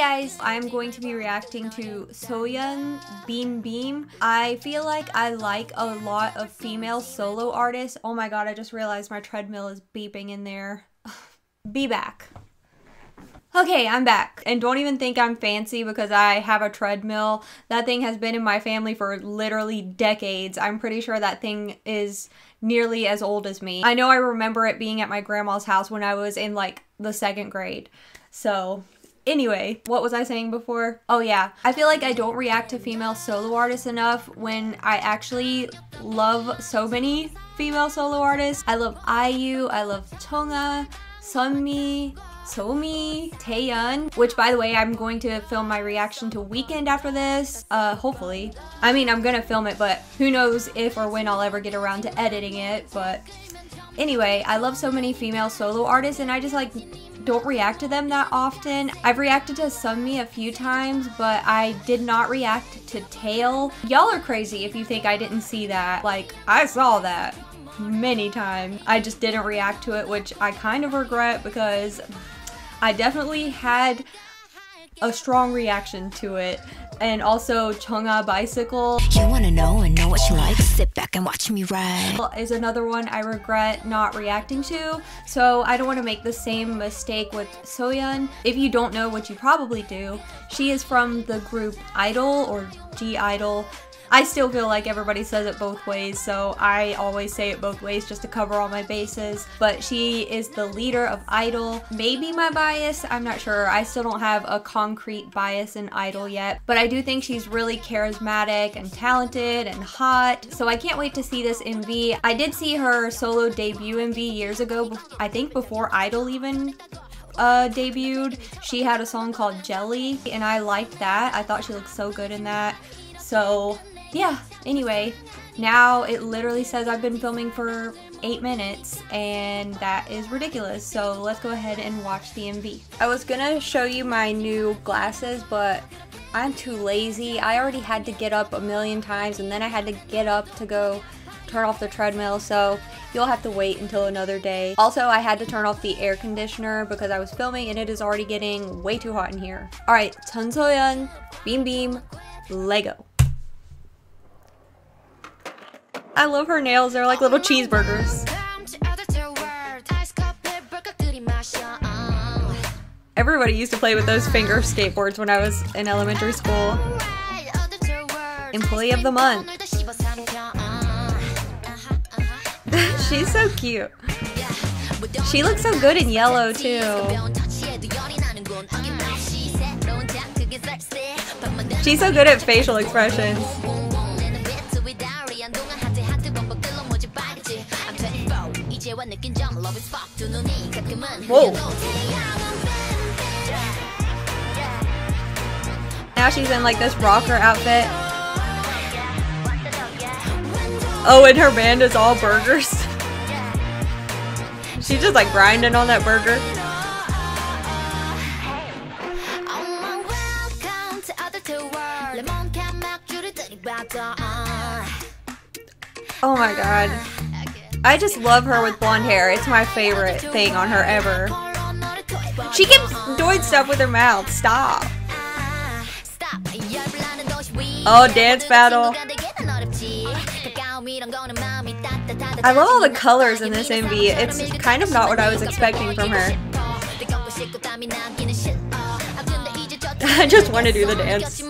guys, I'm going to be reacting to Soyeon Beam Beam. I feel like I like a lot of female solo artists. Oh my god, I just realized my treadmill is beeping in there. be back. Okay, I'm back. And don't even think I'm fancy because I have a treadmill. That thing has been in my family for literally decades. I'm pretty sure that thing is nearly as old as me. I know I remember it being at my grandma's house when I was in like the second grade. So Anyway, what was I saying before? Oh yeah, I feel like I don't react to female solo artists enough when I actually love so many female solo artists. I love IU, I love Tonga, Sunmi, Somi, Taeyeon, which by the way, I'm going to film my reaction to Weekend after this, uh, hopefully. I mean, I'm gonna film it, but who knows if or when I'll ever get around to editing it, but anyway, I love so many female solo artists and I just like don't react to them that often. I've reacted to Sunmi a few times, but I did not react to Tail. Y'all are crazy if you think I didn't see that. Like, I saw that many times. I just didn't react to it, which I kind of regret because I definitely had a strong reaction to it. And also Chungha ah Bicycle. You wanna know and know what you like? Sit back and watch me ride. Is another one I regret not reacting to. So I don't want to make the same mistake with Soyeon. If you don't know what you probably do, she is from the group I-DLE or (G)I-DLE. I still feel like everybody says it both ways, so I always say it both ways just to cover all my bases. But she is the leader of I-DLE. Maybe my bias, I'm not sure. I still don't have a concrete bias in I-DLE yet, but I do think she's really charismatic and talented and hot. So I can't wait to see this MV. I did see her solo debut MV years ago, I think before I-DLE even uh, debuted. She had a song called Jelly, and I liked that. I thought she looked so good in that. So yeah, anyway, now it literally says I've been filming for 8 minutes and that is ridiculous. So let's go ahead and watch the MV. I was gonna show you my new glasses, but I'm too lazy. I already had to get up a million times and then I had to get up to go turn off the treadmill, so you'll have to wait until another day. Also, I had to turn off the air conditioner because I was filming and it is already getting way too hot in here. Alright, Jeon Soyeon, Beam Beam, Lego. I love her nails. They're like little cheeseburgers. Everybody used to play with those finger skateboards when I was in elementary school. Employee of the month. She's so cute. She looks so good in yellow too. She's so good at facial expressions. Whoa. Now she's in like this rocker outfit. Oh, and her band is all burgers. she's just like grinding on that burger. Oh my god. I just love her with blonde hair. It's my favorite thing on her ever. She keeps doing stuff with her mouth. Stop. Oh, dance battle. I love all the colors in this MV. It's kind of not what I was expecting from her. I just want to do the dance.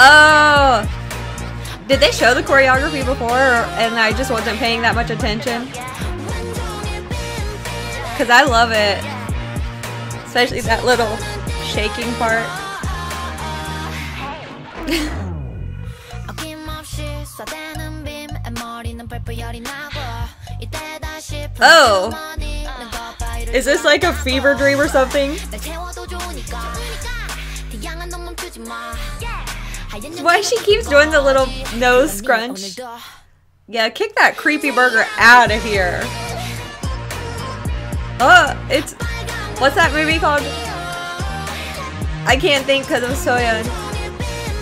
Oh! Did they show the choreography before and I just wasn't paying that much attention? Because I love it. Especially that little shaking part. Oh. oh! Is this like a fever dream or something? Why she keeps doing the little nose scrunch? Yeah, kick that creepy burger out of here. Oh, it's... What's that movie called? I can't think because of Soyeon.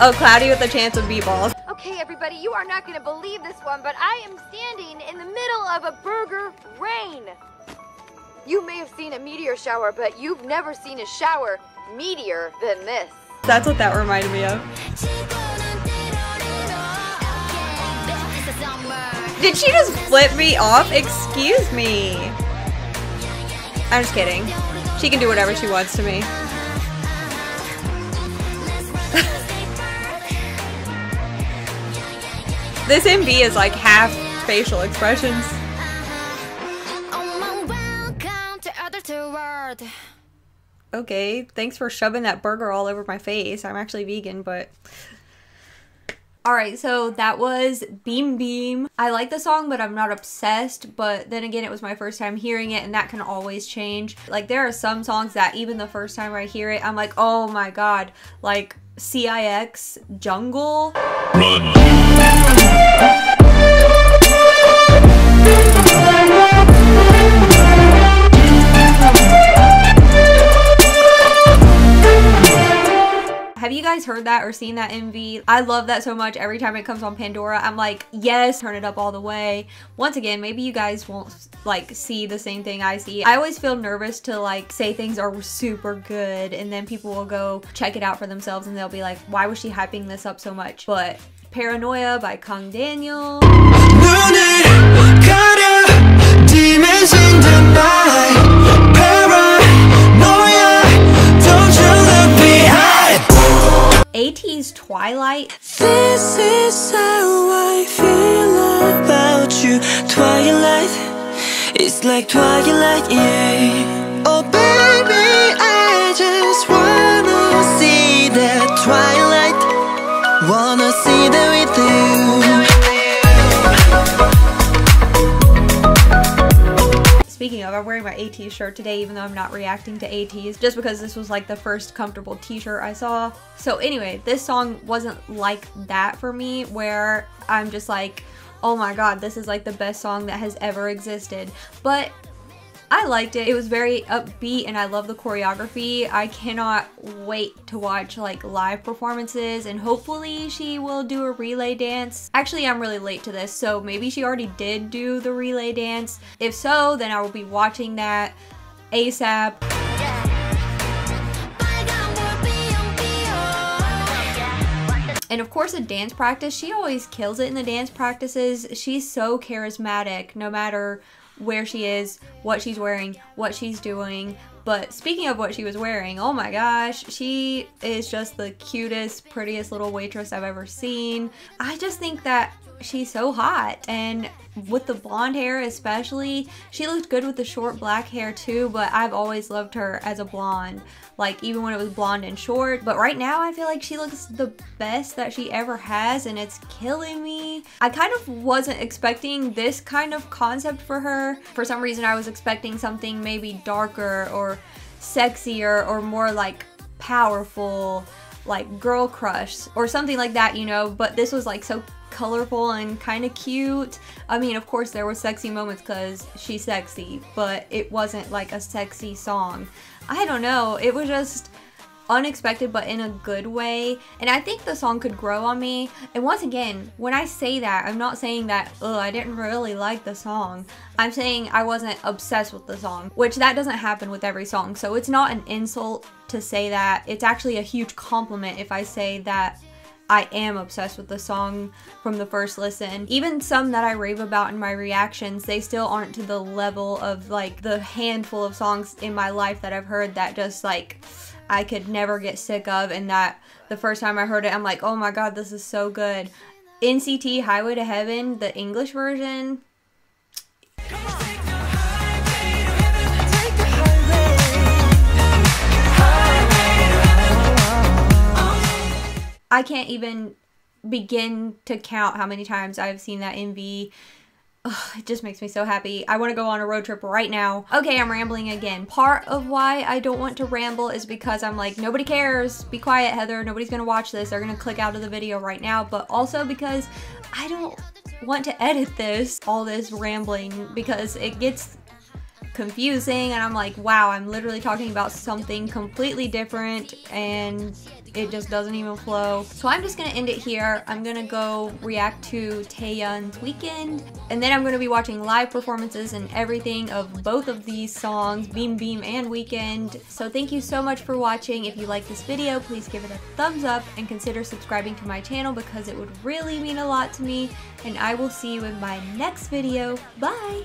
Oh, Cloudy with a Chance of Meatballs. Okay, everybody, you are not going to believe this one, but I am standing in the middle of a burger rain. You may have seen a meteor shower, but you've never seen a shower meteor than this. That's what that reminded me of. Did she just flip me off? Excuse me. I'm just kidding. She can do whatever she wants to me. this MV is like half facial expressions. Okay, thanks for shoving that burger all over my face. I'm actually vegan, but Alright, so that was Beam Beam. I like the song, but I'm not obsessed. But then again, it was my first time hearing it, and that can always change. Like, there are some songs that even the first time I hear it, I'm like, oh my god. Like, CIX Jungle. Run. Have you guys heard that or seen that MV? I love that so much. Every time it comes on Pandora, I'm like, yes, turn it up all the way. Once again, maybe you guys won't like see the same thing I see. I always feel nervous to like say things are super good and then people will go check it out for themselves and they'll be like, why was she hyping this up so much? But Paranoia by Kang Daniel. Twilight. This is how I feel about you, Twilight. It's like Twilight, yeah. Oh, baby, I just wanna see that Twilight. Wanna see that of, I'm wearing my AT shirt today even though I'm not reacting to ATEEZ just because this was like the first comfortable t-shirt I saw. So anyway, this song wasn't like that for me where I'm just like, oh my god, this is like the best song that has ever existed. But I liked it. It was very upbeat and I love the choreography. I cannot wait to watch like live performances and hopefully she will do a relay dance. Actually, I'm really late to this, so maybe she already did do the relay dance. If so, then I will be watching that ASAP. And of course, a dance practice, she always kills it in the dance practices. She's so charismatic no matter where she is, what she's wearing, what she's doing. But speaking of what she was wearing, oh my gosh, she is just the cutest, prettiest little waitress I've ever seen. I just think that she's so hot and with the blonde hair especially she looked good with the short black hair too but I've always loved her as a blonde like even when it was blonde and short but right now I feel like she looks the best that she ever has and it's killing me. I kind of wasn't expecting this kind of concept for her. For some reason I was expecting something maybe darker or sexier or more like powerful like girl crush or something like that you know but this was like so colorful and kind of cute. I mean, of course, there were sexy moments because she's sexy, but it wasn't like a sexy song. I don't know. It was just unexpected but in a good way and I think the song could grow on me and once again when I say that I'm not saying that oh I didn't really like the song I'm saying I wasn't obsessed with the song which that doesn't happen with every song so it's not an insult to say that it's actually a huge compliment if I say that I am obsessed with the song from the first listen. Even some that I rave about in my reactions, they still aren't to the level of like the handful of songs in my life that I've heard that just like I could never get sick of and that the first time I heard it I'm like, "Oh my god, this is so good." NCT Highway to Heaven, the English version, I can't even begin to count how many times I've seen that MV. Ugh, it just makes me so happy. I want to go on a road trip right now. Okay, I'm rambling again. Part of why I don't want to ramble is because I'm like, nobody cares. Be quiet, Heather. Nobody's going to watch this. They're going to click out of the video right now. But also because I don't want to edit this, all this rambling, because it gets confusing and I'm like, wow, I'm literally talking about something completely different and it just doesn't even flow. So I'm just gonna end it here. I'm gonna go react to Taeyeon's Weekend and then I'm gonna be watching live performances and everything of both of these songs, Beam Beam and Weekend. So thank you so much for watching. If you like this video, please give it a thumbs up and consider subscribing to my channel because it would really mean a lot to me and I will see you in my next video. Bye!